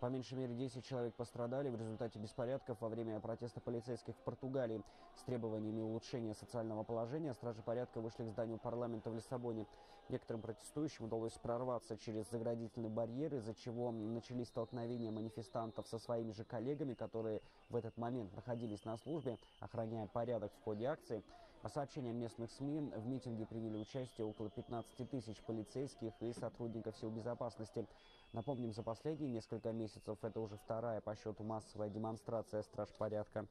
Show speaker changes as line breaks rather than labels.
По меньшей мере 10 человек пострадали в результате беспорядков во время протеста полицейских в Португалии. С требованиями улучшения социального положения стражи порядка вышли к зданию парламента в Лиссабоне. Некоторым протестующим удалось прорваться через заградительный барьер, из-за чего начались столкновения манифестантов со своими же коллегами, которые в этот момент находились на службе, охраняя порядок в ходе акции. По сообщениям местных СМИ, в митинге приняли участие около 15 тысяч полицейских и сотрудников сил безопасности. Напомним, за последние несколько месяцев это уже вторая по счету массовая демонстрация страж порядка.